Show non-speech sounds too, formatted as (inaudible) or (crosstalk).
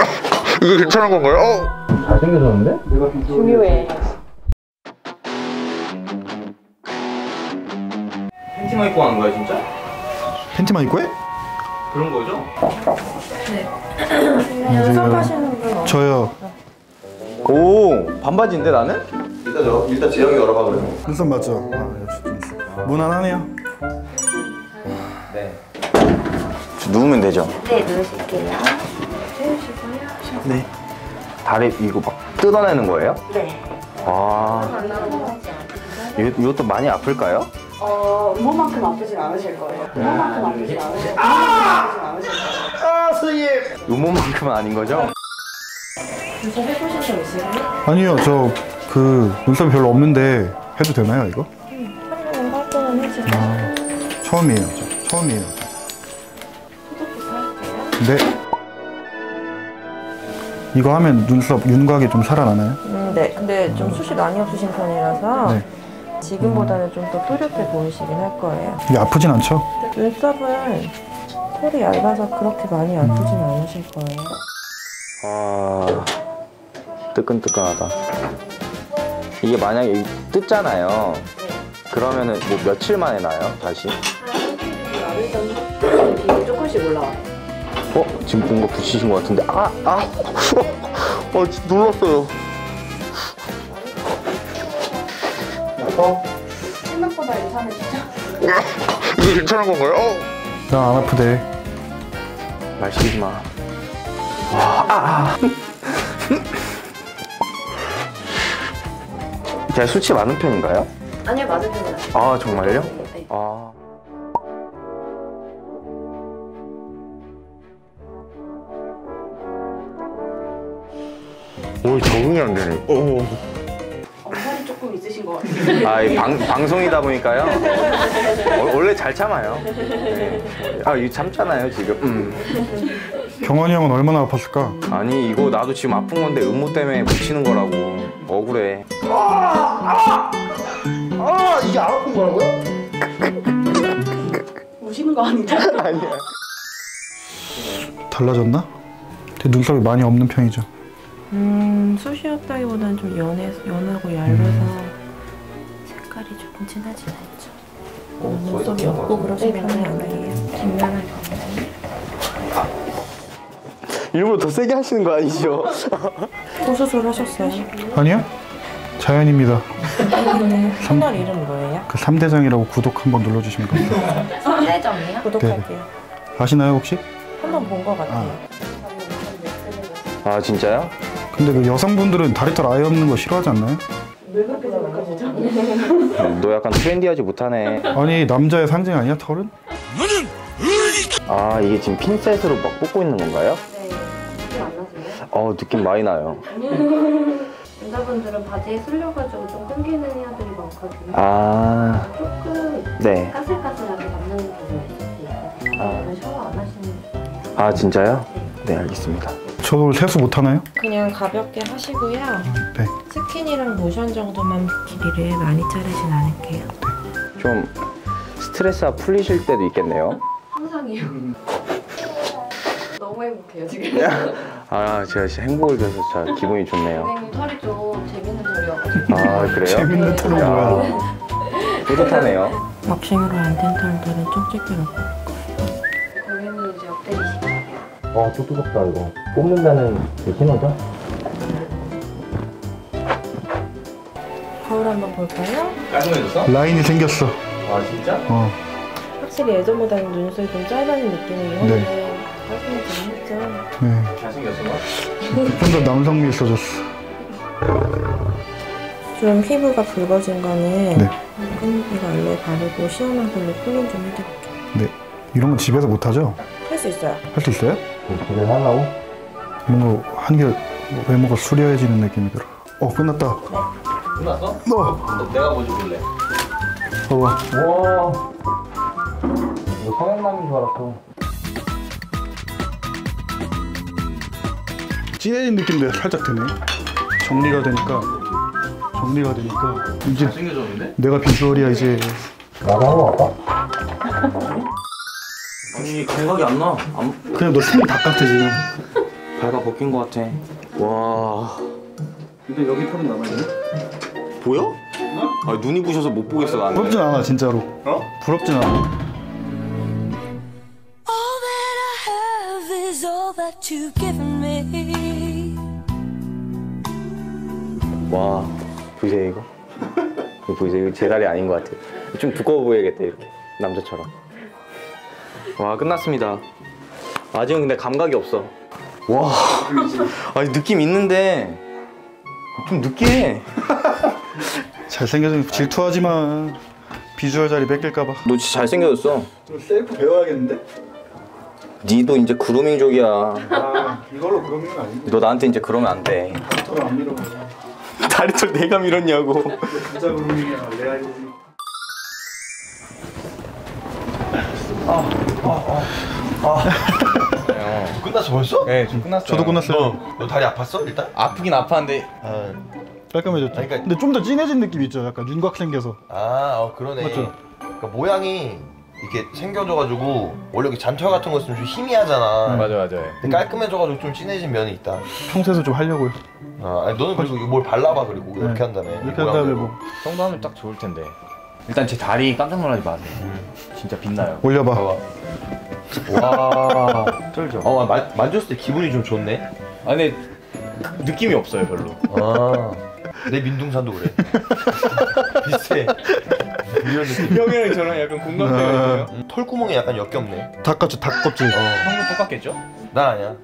(laughs) 이게 괜찮은 건가요? 어. 잘생겨졌는데? 중요해. 팬티만 입고 하는 거야 진짜? 팬티만 입고 해? 그런 거죠? 연습하시는 분 저요. 오 반바지인데 나는? 일단 열 일단 재영이 열어봐 그래. 눈썹 맞죠? 아. 무난하네요. 누우면 되죠? 네, 누우실게요. 네. 다리 이거 막 뜯어내는 거예요? 네. 아 이, 이것도 많이 아플까요? 어, 이모만큼 아프진 않으실 거예요. 이모만큼 아프진 않으실 거예요. 이모만큼 아프진 않으실 거예요. 아, 선생님. 요모만큼은 아닌 거죠? 요새 해보신 적 있으세요? 아니요, 저 그 눈썹이 별로 없는데 해도 되나요, 이거? 촬영 할 때는 해주세요. 아, 처음이에요, 저. 처음이에요. 할게요. 네. 이거 하면 눈썹 윤곽이 좀 살아나나요? 음, 네. 근데 좀 숱이 많이 없으신 편이라서 네. 지금보다는 좀더 또렷해 보이시긴 할 거예요. 이게 아프진 않죠? 눈썹은 털이 얇아서 그렇게 많이 아프진 않으실 거예요. 아 뜨끈뜨끈하다. 이게 만약에 뜯잖아요. 그러면은 뭐 며칠 만에 나요? 다시? 이게 조금씩 올라와요. 어? 지금 뭔가 붙이신 것 같은데 아! 아! 어, 진짜 눌렀어요 어? 생각보다 괜찮으시죠? 이게 괜찮은 건가요? 나안 아프대. 말 시키지 마 와, 아, 아. (laughs) 제가 수치 많은 편인가요? 아니요, 맞을 때는 아 정말요? 네. 아 오, 적응이 안 되네. 오. 엄살이 조금 있으신 것 같아요. 아, 이 방, 방송이다 보니까요. 어, 원래 잘 참아요. 네. 아, 이거 참잖아요, 지금. 음. 경원이 형은 얼마나 아팠을까? 아니, 이거 나도 지금 아픈 건데 음모 때문에 붙이는 거라고. 억울해. 아, 이게 안 아픈 거라고요? 우시는 거 아니죠? (laughs) 아니야. 달라졌나? 되게 눈썹이 많이 없는 편이죠. 음, 숱이었다기보다는 좀 연해, 연하고 얇아서 색깔이 조금 진하진 않죠. 어, 눈썹이 없고 그러신 편이 아니에요. 뒷면을 일부러 더 세게 하시는 거 아니죠? 고수술 하셨어요? 아니요? 자연입니다. 네. 채널 이름 뭐예요? 그 3대장이라고 구독 한번 눌러주시면 됩니다. 3대점이요? 구독할게요. 아시나요, 혹시? 한 번 본 것 같아요. 아, 진짜요? 근데 그 여성분들은 다리털 아예 없는 거 싫어하지 않나요? (laughs) 너 약간 트렌디하지 못하네. 아니, 남자의 상징 아니야, 털은? 아, 이게 지금 핀셋으로 막 뽑고 있는 건가요? 네, 느낌 안 나세요? 어, 느낌 많이 나요. (laughs) 여자분들은 바지에 쓸려가지고 좀 끊기는 헤어들이 많거든요. 아, 조금 네. 까슬까슬하게 남는 수 있거든요. 아. 샤워 안 하시는 게 아, 진짜요? 네, 알겠습니다. 저 오늘 세수 못하나요? 그냥 가볍게 하시고요. 네. 스킨이랑 모션 정도만 길이를 많이 자르진 않을게요. 좀 스트레스가 풀리실 때도 있겠네요. 항상이요. 너무 행복해요 지금. (laughs) 아, 제가 진짜 행복을 줘서 진짜 기분이 좋네요. 선생님 털이 좀 재밌는 털이어가지고. 아, 그래요? 재밌는 털은 야, 뭐야? 뿌듯하네요. (laughs) 왁싱으로 안 된 털들은 좀 찢기라고. 와, 또 뜨겁다, 이거. 뽑는다는 그 신호죠? 거울 한번 볼까요? 깔끔해졌어? 라인이 생겼어. 아, 진짜? 어. 확실히 예전보다는 눈썹이 좀 짧아진 느낌이긴 한데 사진이 좀 했죠. 네. 잘생겼어, 너? 좀더 남성미 있어졌어. 좀 피부가 붉어진 거는 네. 끈기가 알로에 바르고 시원한 걸로 클린 좀 해드릴게요. 네. 이런 건 집에서 못 하죠? 할 수 있어요. 할 수 있어요? 집에 하려고? 뭔가 한결 외모가 수려해지는 느낌이 들어. 어, 끝났다. 끝났어? 어, 내가 뭐지 볼래? 봐봐. 와. 이거 성형남인 줄 알았어. 진해진 느낌도 살짝 드네. 정리가 되니까. 정리가 되니까. 이제 생겨졌는데? 내가 비주얼이야, 이제. 나도 한번 갈까? (laughs) 아니, 감각이 안 나. 안... 그냥 너 생 닭 같아, 지금. 발가 벗긴 것 같아. 와. 근데 여기 털은 남아있네? 보여? 아, 눈이 부셔서 못 보겠어 나는. 부럽진 않아 진짜로 어? 부럽진 않아. 와 보이세요 이거? 이거 보이세요? 이거 제 다리 아닌 것 같아. 좀 두꺼워 보여야겠다 이렇게 남자처럼. 와 끝났습니다. 아직은 근데 감각이 없어. 와, (laughs) 아니 느낌 있는데 좀 느끼해. (laughs) 잘생겨서 질투하지 마 비주얼 자리 뺏길까봐 너 진짜 잘생겨졌어. 셀프 배워야겠는데? 니도 이제 그루밍족이야. 아 이걸로 건 아닌데 너 나한테 이제 그러면 안 돼. 털을 안 밀어가지고 (laughs) 다리털 내가 밀었냐고. 진짜 그루밍이야 레알 그루밍 끝났어 벌써? 네, 좀 끝났어요. 저도 끝났어요 너, 너 다리 아팠어 일단? 아프긴 아팠는데 아, 깔끔해졌죠 그러니까- 근데 좀 더 진해진 느낌 있죠 약간 윤곽 생겨서 아 어, 그러네 맞죠? 그러니까 모양이 이렇게 생겨져가지고 원래 이렇게 잔털 같은 거 있으면 좀 희미하잖아 맞아 맞아. 근데 깔끔해져가지고 좀 진해진 면이 있다 평소에도 좀 하려고요 아, 아니, 너는 그리고 뭘 발라봐 그리고 이렇게 네. 한 다음에 이렇게 한 다음에 뭐 정도 하면 딱 좋을 텐데. 일단 제 다리 깜짝 놀라지 마세요. 진짜 빛나요. 올려봐 와. 쩔죠. 어, 만, 만졌을 때 기분이 좀 좋네. 아 근데 느낌이 없어요 별로. 아 내 민둥산도 그래. (laughs) 비슷해. 이런 느낌. 형이랑 저랑 약간 공감대가 음, 털구멍이 약간 역겹네. 닭같이 닭껍질. 형도 똑같겠죠? 난 아니야